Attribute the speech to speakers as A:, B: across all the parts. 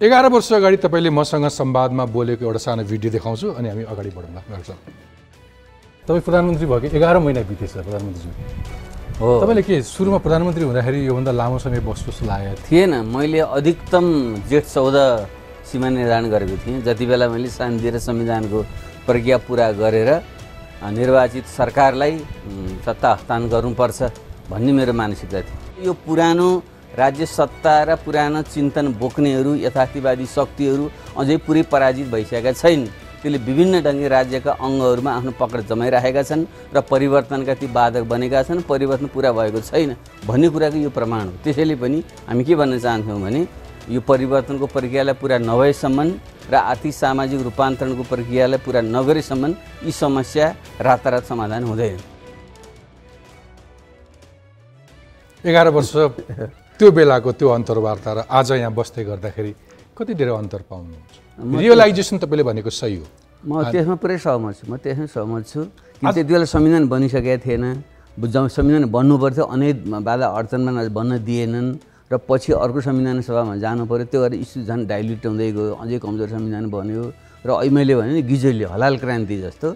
A: एघार वर्ष अगाडि तपाईँले मसँग संवादमा बोलेको एउटा सानो भिडियो देखाउँछु अनि हामी अगाडि बढौँला। डाक्टर साहब तपाईँ प्रधानमन्त्री भयो कि एघार महिना बितेछ प्रधानमन्त्रीज्यू
B: हो।
A: तपाईँले के सुरुमा प्रधानमन्त्री हुँदाखेरि योभन्दा लामो समय बस्छु जस्तो लागेको
B: थिएन। मैले अधिकतम जेठ चौध सीमा निर्धारण गरेको थिएँ। जति बेला मैले शान्ति र संविधानको प्रक्रिया पुरा गरेर निर्वाचित सरकारलाई सत्ता हस्तान्तरण गर्नुपर्छ भन्ने मेरो मानसिकता थियो। यो पुरानो राज्य सत्ता र पुरानो चिन्तन बोक्नेहरू यथार्थवादी शक्तिहरू अझै पुरै पराजित भइसकेका छैन। त्यसले विभिन्न ढङ्गे राज्यका अङ्गहरूमा आफ्नो पकड जमाइरहेका छन् र परिवर्तनका ती बाधक बनेका छन्। परिवर्तन पुरा भएको छैन भन्ने कुराको यो प्रमाण हो। त्यसैले पनि हामी के भन्न चाहन्छौँ भने यो परिवर्तनको प्रक्रियालाई पुरा नभएसम्म र आर्थिक सामाजिक रूपान्तरणको प्रक्रियालाई पुरा नगरेसम्म यी समस्या रातारात समाधान हुँदैन।
A: एघार वर्ष त्यो बेलाको त्यो अन्तर्वार्ता र आज यहाँ बस्दै गर्दाखेरि कति धेरै अन्तर पाउनुहुन्छ? रियलाइजेसन तपाईँले भनेको सही हो।
B: म त्यसमा पुरै सहमत छु म त्यसमा सहमत छु। कि त्यति बेला संविधान बनिसकेका थिएन जब संविधान बन्नु पर्थ्यो अनेक बाधा अडचनमा बन्न दिएनन्। र पछि अर्को संविधान सभामा जानु पऱ्यो त्यो गरेर इस्यु झन् डाइल्युट हुँदै गयो अझै कमजोर संविधान बन्यो। र अहिले मैले भने नि गिजोले हलाल क्रान्ति जस्तो।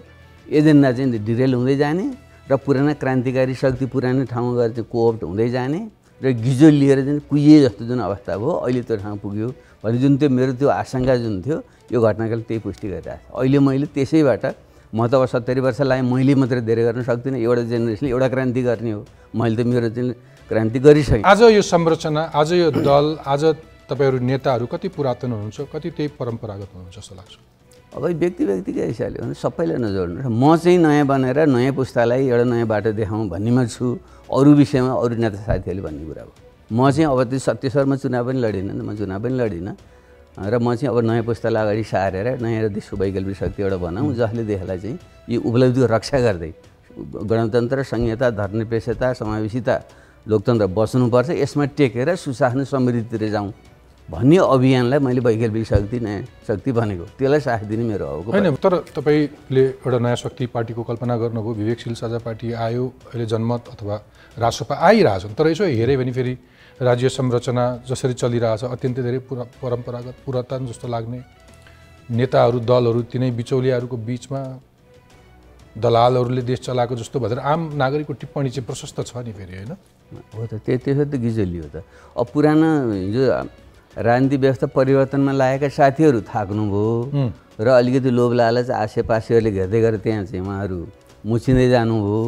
B: एजेन्डा चाहिँ डिरेल हुँदै जाने र पुराना क्रान्तिकारी शक्ति पुरानो ठाउँमा गएर चाहिँ कोअप्ट हुँदै जाने। र गिजो लिएर चाहिँ कुहिए जस्तो जुन अवस्था भयो अहिले त्यो ठाउँ पुग्यो। भने जुन त्यो मेरो त्यो आशंका जुन थियो यो घटनाकाले त्यही पुष्टि गरिरहेको छ। अहिले मैले त्यसैबाट म त अब सत्तरी वर्ष लाएँ मैले मात्रै धेरै गर्न सक्दिनँ। एउटा जेनेरेसनले एउटा क्रान्ति गर्ने हो। मैले त मेरो चाहिँ क्रान्ति गरिसकेँ।
A: आज यो संरचना आज यो दल आज तपाईँहरू नेताहरू कति पुरातन हुनुहुन्छ कति त्यही परम्परागत हुनुहुन्छ जस्तो लाग्छ?
B: अब व्यक्ति व्यक्तिकै हिसाबले भने सबैलाई नजोड्नु म चाहिँ नयाँ बनेर नयाँ पुस्तालाई एउटा नयाँ बाटो देखाउँ भन्नेमा छु अरू विषयमा अरू नेता साथीहरूले भन्ने कुरा हो। म चाहिँ अब त्यो सत्यस्वरमा चुनाव पनि लडिनँ म चुनाव पनि लडिनँ। र म चाहिँ अब नयाँ पुस्तालाई अगाडि सारेर नयाँ देशको वैकल्पिक शक्ति एउटा बनाऊँ जसले देशलाई चाहिँ यो उपलब्धिको रक्षा गर्दै। गणतन्त्र संहिता धर्मनिरपेक्षता समावेशिता लोकतन्त्र बस्नुपर्छ यसमा टेकेर सुशासन समृद्धितिर जाउँ भन्ने अभियानलाई मैले वैकल्पिक शक्ति नयाँ शक्ति भनेको त्यसलाई साथ दिने मेरो हकको
A: होइन तर तपाईँले एउटा नयाँ शक्ति पार्टीको कल्पना गर्नुभयो विवेकशील साझा पार्टी आयो अहिले जनमत अथवा राजसपा आइरहेछन् तर यसो हेऱ्यो भने फेरि राज्य संरचना जसरी चलिरहेछ अत्यन्तै धेरै पुरा परम्परागत पुरातन जस्तो लाग्ने नेताहरू दलहरू तिनै बिचौलियाहरूको बिचमा दलालहरूले देश चलाएको जस्तो भनेर आम नागरिकको टिप्पणी चाहिँ प्रशस्त छ नि फेरि होइन?
B: हो त त्यो त्यसो त गिजोली हो त। अब पुरानो जो राजनीति व्यवस्था परिवर्तनमा लागेका साथीहरू थाक्नुभयो। र अलिकति लोभ लालच आसेपासेहरूले घेर्दै गरेर त्यहाँ चाहिँ उहाँहरू मुछिँदै जानुभयो।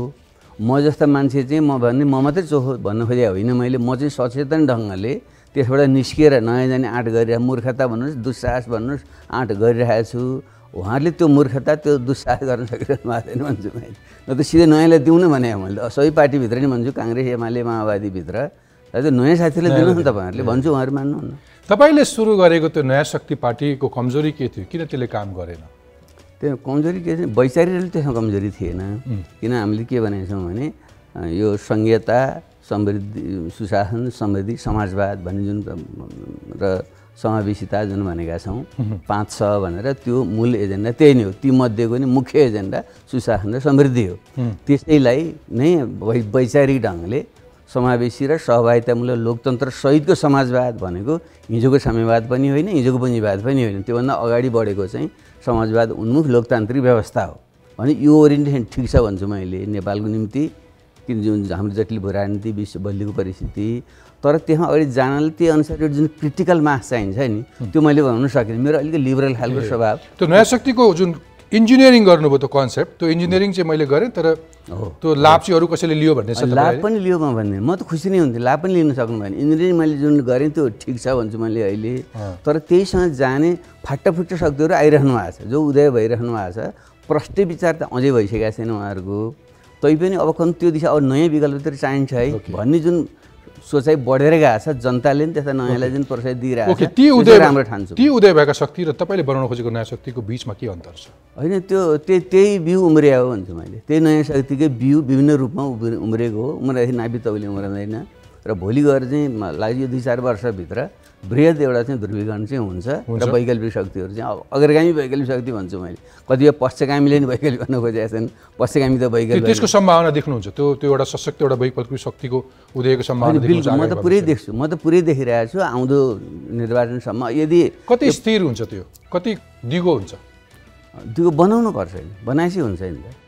B: म जस्ता मान्छे चाहिँ म भन्ने म मात्रै चोखो भन्नु खोजेको होइन मैले। म चाहिँ सचेतन ढङ्गले त्यसबाट निस्किएर नयाँ जाने आँट गरिरहेको मूर्खता भन्नुहोस् दुस्साहस भन्नुहोस् आँट गरिरहेको छु। उहाँहरूले त्यो मूर्खता त्यो दुस्साहस गर्न सकिरहनु भएको छैन भन्छु मैले। न त सिधै नयाँलाई दिउँ न भने मैले। सबै पार्टीभित्र नि भन्छु काङ्ग्रेस एमाले माओवादीभित्र। त्यो नयाँ साथीलाई दिनु न तपाईँहरूले। भन्छु उहाँहरू मान्नुहुन्न।
A: तपाईँले सुरु गरेको त्यो नयाँ शक्ति पार्टीको कमजोरी के थियो? किन त्यसले काम गरेन?
B: त्यो कमजोरी के छ वैचारिकले त्यसमा कमजोरी थिएन। किन हामीले के भनेको छौँ भने यो संहिता समृद्धि सुशासन समृद्धि समाजवाद भन्ने जुन र समावेशिता जुन भनेका छौँ पाँच छ भनेर त्यो मूल एजेन्डा त्यही नै हो। तीमध्येको नि मुख्य एजेन्डा सुशासन र समृद्धि हो। त्यसैलाई नै वैचारिक ढङ्गले समावेशी र सहभागितामूलक लोकतन्त्र सहितको समाजवाद भनेको हिजोको साम्यवाद पनि होइन हिजोको पुँजीवाद पनि होइन। त्योभन्दा अगाडि बढेको चाहिँ समाजवाद उन्मुख लोकतान्त्रिक व्यवस्था हो भने यो ओरिएन्टेसन ठिक छ भन्छु मैले नेपालको निम्ति किन जुन हाम्रो जटिल भू राजनीति विश्व बदलीको परिस्थिति तर त्यहाँ अगाडि जानले त्यही अनुसार एउटा जुन क्रिटिकल मास चाहिन्छ नि त्यो मैले भन्नु सकिनँ। मेरो अलिकति लिबरल खालको स्वभाव।
A: त्यो नयाँ शक्तिको जुन इन्जिनियरिङ गर्नुभयो त्यो कन्सेप्ट त्यो इन्जिनियरिङ चाहिँ मैले गरेँ तर त्यो लाभ चाहिँ अरू कसैले लियो भन्ने
B: लाभ पनि लियो म भन्दिनँ म त खुसी नै हुन्थेँ। लाभ पनि लिन सक्नु भएन। इन्जिनियरिङ मैले जुन गरेँ त्यो ठिक छ भन्छु मैले अहिले। तर त्यहीसँग जाने फाटाफुट्ट शक्तिहरू आइरहनु भएको छ। जो उदय भइरहनु भएको छ प्रष्टै विचार त अझै भइसकेको छैन उहाँहरूको। तैपनि अब कम त्यो दिशा अब नयाँ विकल्पतिर चाहिन्छ है। भन्ने जुन सोचाइ बढेर गएको छ जनताले पनि त्यस्ता नयाँलाई जुन प्रोत्साहित दिइरहेको छ।
A: ती
B: त्यो
A: उदय
B: राम्रो ठान्छु
A: ती उदय भएका शक्ति र तपाईँले बनाउन खोजेको नयाँ शक्तिको बिचमा के अन्तर छ?
B: होइन त्यो त्यही त्यही बिउ उम्रिया हो भन्छु मैले। त्यही नयाँ शक्तिकै बिउ विभिन्न रूपमा उम्रेको हो। उम्रेदेखि नापी तपाईँले उम्रँदैन। र भोलि गएर चाहिँ लाग्यो यो दुई चार वर्षभित्र वृहत एउटा चाहिँ ध्रुवीकरण चाहिँ हुन्छ र वैकल्पिक शक्तिहरू चाहिँ अब अग्रगामी वैकल्पिक शक्ति भन्छु मैले। कतिपय पश्चगामीले नि वैकल्पिक गर्न खोजेका छन्। पश्चगामी त वैकल्पिक
A: त्यसको सम्भावना देख्नुहुन्छ। त्यो त्यो एउटा सशक्त एउटा वैकल्पिक शक्तिको उदयको सम्भावना
B: बिल्कुल म त पुरै देख्छु। म त पुरै देखिरहेको छु आउँदो निर्वाचनसम्म। यदि
A: कति स्थिर हुन्छ त्यो? कति दिगो हुन्छ?
B: त्यो बनाउनु पर्छ नि। बनाएपछि हुन्छ नि त।